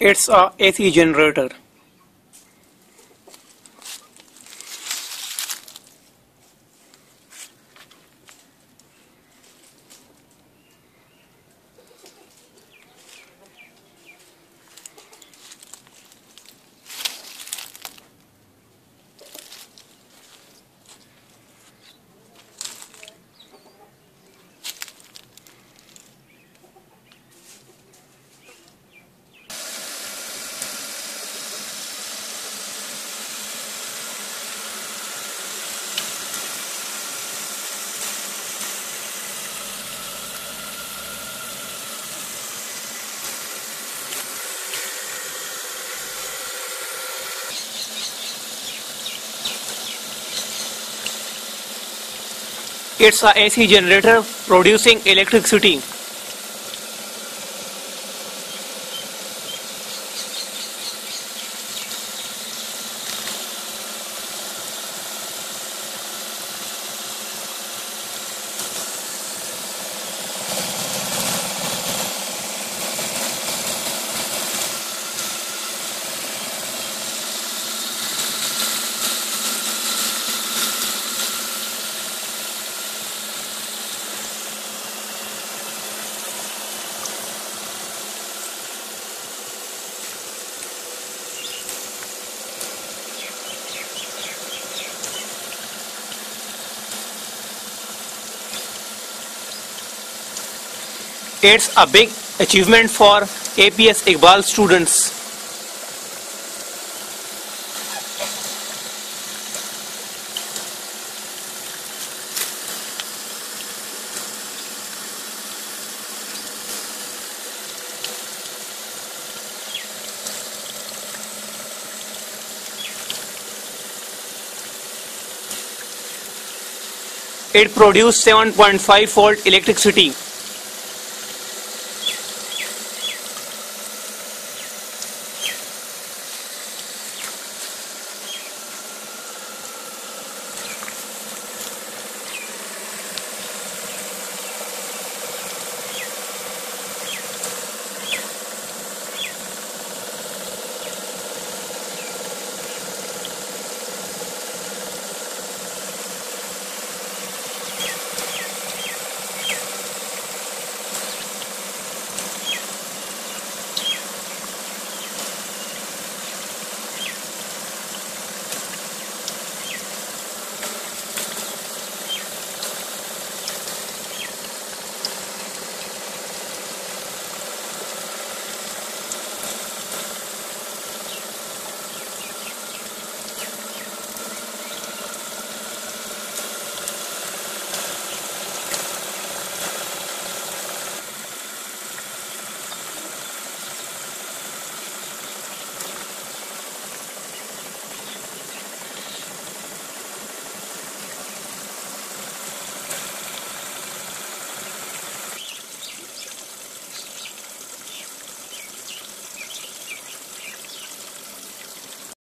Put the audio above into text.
It's a AC generator. It's a AC generator producing electricity. It's a big achievement for APS Iqbal students. It produced 7.5 volt electricity.